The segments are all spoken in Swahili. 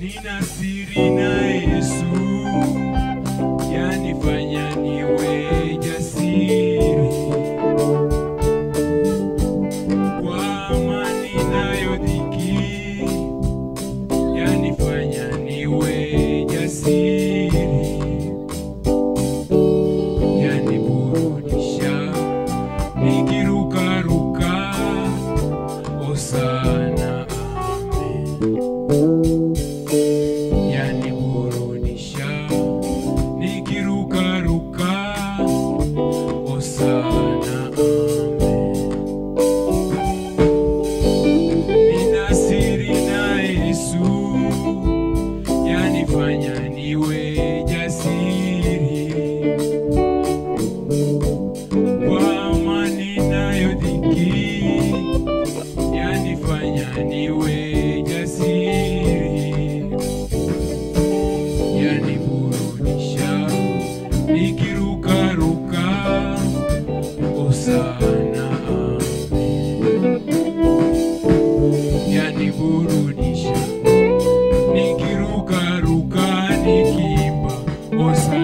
Nina Sirina.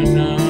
China.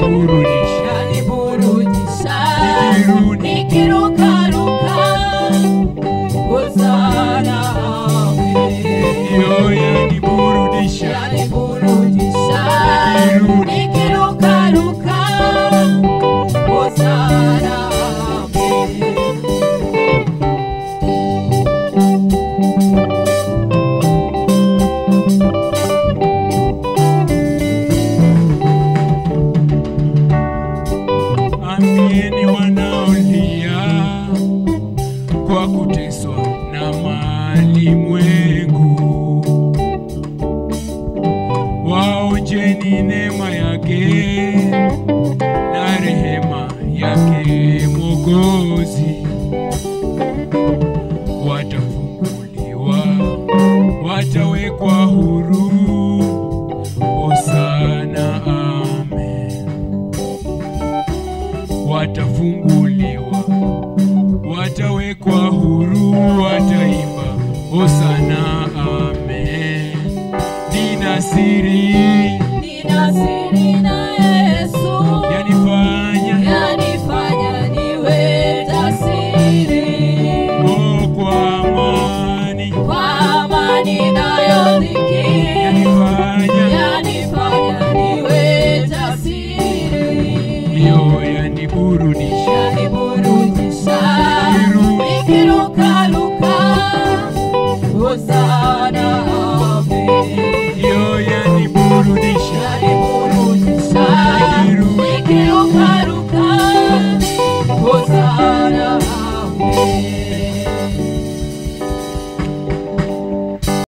burudi shani burudi shani kuteswa na malimwengu, waonjeni neema yake na rehema yake Mwokozi, watafunguliwa, watawekwa huru. Hosana, amen. Watafunguliwa, watawekwa